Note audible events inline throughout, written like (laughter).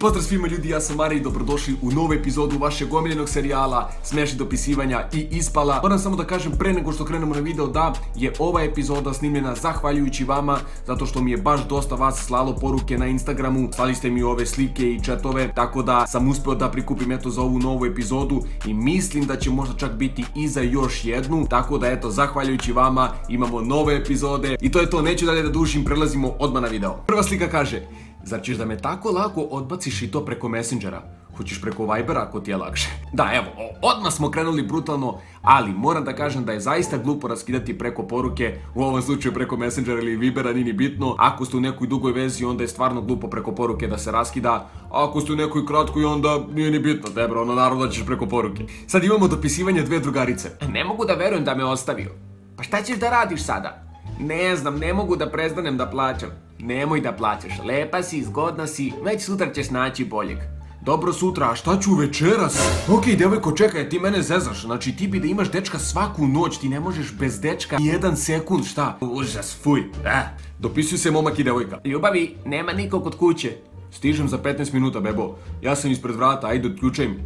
Pozdrav svima ljudi, ja sam Mari i dobrodošli u novu epizodu vašeg omiljenog serijala Smeši dopisivanja i ispala. Moram samo da kažem pre nego što krenemo na video da je ova epizoda snimljena zahvaljujući vama zato što mi je baš dosta vas slalo poruke na Instagramu, slali ste mi ove slike i chatove, tako da sam uspio da prikupim eto za ovu novu epizodu i mislim da će možda čak biti i za još jednu, tako da eto zahvaljujući vama imamo nove epizode i to je to, neću dalje da dužim, prelazimo odmah na video. Prva slika kaže Zar ćeš da me tako lako odbaciš i to preko Messengera? Hoćeš preko Vibera ako ti je lakše? (laughs) Da, evo, odmah smo krenuli brutalno, ali moram da kažem da je zaista glupo raskidati preko poruke, u ovom slučaju preko Messengera ili Vibera, nije ni bitno. Ako ste u nekoj dugoj vezi, onda je stvarno glupo preko poruke da se raskida, ako ste u nekoj kratkoj, onda nije ni bitno, debro, ono naravno ćeš preko poruke. Sad imamo dopisivanje dve drugarice. Ne mogu da verujem da me ostavio. Pa šta ćeš da radiš sada? Ne znam, ne mogu da prestanem da plaćam. Nemoj da plaćaš, lepa si, zgodna si, već sutra ćeš naći boljeg. Dobro sutra, a šta ću večeras? Okej, devojko, čekaj, ti mene zezaš. Znači, ti bi da imaš dečka svaku noć, ti ne možeš bez dečka jedan sekund, šta? Užas, fuj. Eh. Dopisuju se momak i devojka. Ljubavi, nema nikog kod kuće. Stižem za 15 minuta, bebo. Ja sam ispred vrata, ajde, otključaj mi.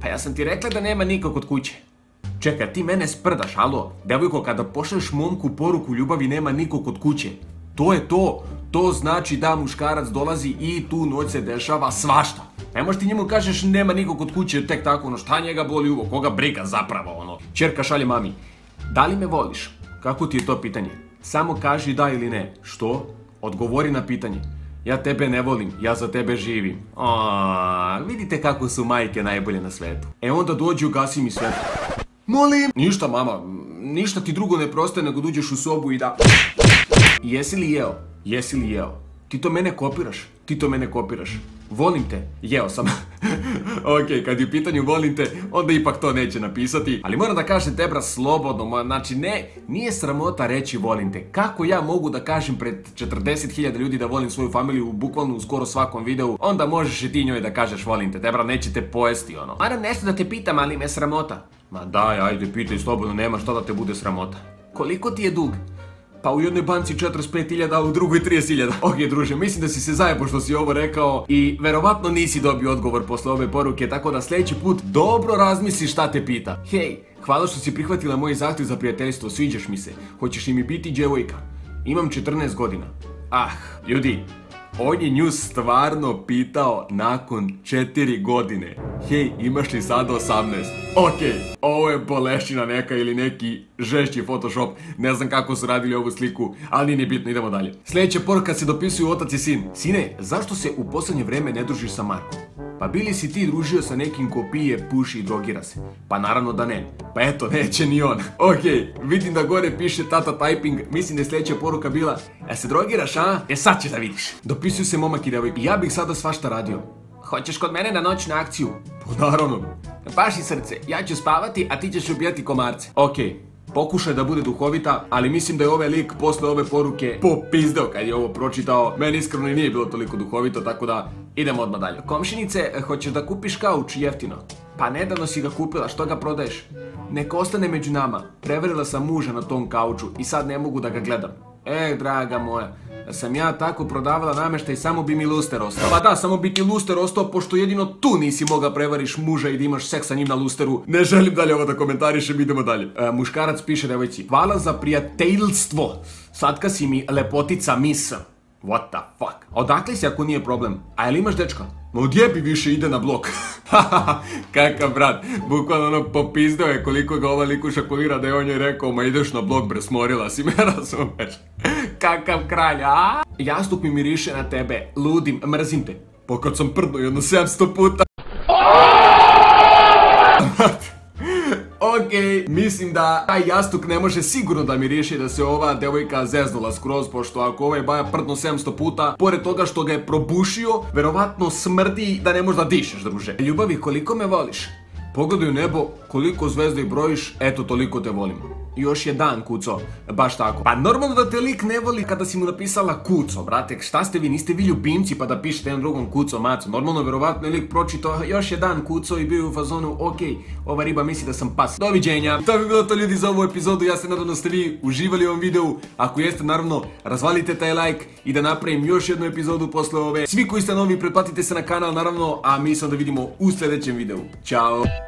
Pa ja sam ti rekla da nema nikog kod kuće. Čekaj, ti mene sprdaš, alo? Devojko, kada pošalješ momku poruku ljubavi nema nikog kod kuće. To je to. To znači da muškarac dolazi i tu noć se dešava svašta. Ne možeš ti njemu kažeš nema nikog kod kuće tek tako, ono šta njega boli uvo, koga briga zapravo, ono. Čerka šalje mami, da li me voliš? Kako ti je to pitanje? Samo kaži da ili ne. Što? Odgovori na pitanje. Ja tebe ne volim, ja za tebe živim. A, vidite kako su majke najbolje na svetu. E onda dođi ugasi mi svetlo. Molim! Ništa mama, ništa ti drugo ne prostaje nego da uđeš u sobu i da... Jesi li jeo? Jesi li jeo? Ti to mene kopiraš? Ti to mene kopiraš. Volim te. Jeo sam. (laughs) ok, kad je u pitanju volim te, onda ipak to neće napisati. Ali moram da kažem Debra slobodno, znači ne, nije sramota reći volim te. Kako ja mogu da kažem pred 40.000 ljudi da volim svoju familiju bukvalno u skoro svakom videu, onda možeš i ti njoj da kažeš volim te. Debra neće te pojesti ono. Moram nešto da te pitam, ali me sramota. Ma daj, ajde, pitaj slobodno, nema šta da te bude sramota. Koliko ti je dug? Pa u jednoj banci 45.000, a u drugoj 30.000. Ok, druže, mislim da si se zajebo što si ovo rekao i verovatno nisi dobio odgovor posle ove poruke, tako da sljedeći put dobro razmisli šta te pita. Hej, hvala što si prihvatila moj zahtjev za prijateljstvo, sviđaš mi se. Hoćeš li mi biti djevojka? Imam 14 godina. Ah, ljudi, on je nju stvarno pitao nakon 4 godine. Hej, imaš li sada 18? Okej, ovo je bolešina neka ili neki žešći Photoshop. Ne znam kako su radili ovu sliku, ali nije ni bitno, idemo dalje. Sljedeća poruka se dopisuju otac i sin. Sine, zašto se u posljednje vreme ne družiš sa Markom? Pa bili si ti družio sa nekim ko pije, puši i drogira se? Pa naravno da ne. Pa eto, neće ni on. Okej, vidim da gore piše tata typing, mislim da je sljedeća poruka bila E se drogiraš, a? E sad ćeš da vidiš. Dopisuju se momak i devojka. Ja bih sada svašta radio. Hoćeš kod mene na noćnu akciju? Pa naravno. Paši srce, ja ću spavati, a ti ćeš ubijati komarce. Okej, Pokušaj da bude duhovita, ali mislim da je ovaj lik posle ove poruke popizdeo kad je ovo pročitao. Meni iskreno i nije bilo toliko duhovito, tako da idemo odmah dalje. Komšinice, hoćeš da kupiš kauč jeftino? Pa nedavno si ga kupila, što ga prodaješ? Nek ostane među nama. Prevarila sam muža na tom kauču i sad ne mogu da ga gledam. E, draga moja, sam ja tako prodavala nameštaj, samo bi mi luster ostao. Pa da, samo bi ti luster ostao, pošto jedino tu nisi mogla prevariš muža i da imaš seks sa njim na lusteru. Ne želim dalje ovo da komentarišem, idemo dalje. E, muškarac piše devojci, hvala za prijateljstvo. Slatka si mi lepotica mis. What the fuck? Odakle si ako nije problem? A jel imaš dečka? Ma odjebi više ide na blok. (laughs) Kakav brat, bukvalno ono popizdeo je koliko ga ova liku šakulira da je on njoj rekao ma ideš na blok bre smorila si me (laughs) razumeš. Kakav kralj, a? Jastup mi miriše na tebe, ludim, mrzim te. Pa sam prdno jedno 700 puta. (laughs) Okej, mislim da taj jastuk ne može sigurno da mi riješi da se ova devojka zeznula skroz, pošto ako ovaj baja prdno 700 puta, pored toga što ga je probušio, verovatno smrdi da ne možda dišeš, druže. Ljubavi, koliko me voliš? Pogledaj u nebo, koliko zvezda i brojiš, eto toliko te volim. Još je dan kuco, baš tako. Pa normalno da te lik ne voli kada si mu napisala kuco, brate, šta ste vi, niste vi ljubimci pa da pišete jedan drugom kuco, maco. Normalno, verovatno je lik pročito još je dan kuco i bio u fazonu, ok, ova riba misli da sam pas. Doviđenja. To bi bilo to ljudi za ovu epizodu, ja se nadam da ste vi uživali u ovom videu. Ako jeste, naravno, razvalite taj like i da napravim još jednu epizodu posle ove. Svi koji ste novi, pretplatite se na kanal, naravno, a mi se onda vidimo u sljedećem videu. Ćao!